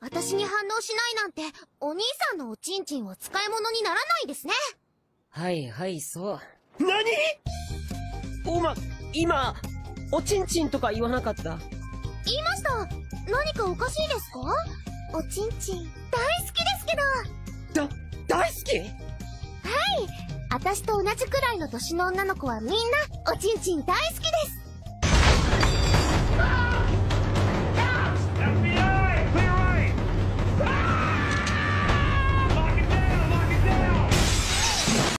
私に反応しないなんて、お兄さんのおちんちんは使い物にならないですね。はいはい、そう。何？おま、今、おちんちんとか言わなかった？言いました。何かおかしいですか？おちんちん、大好きですけど。だ、大好き？はい私と同じくらいの年の女の子はみんな、おちんちん大好きです。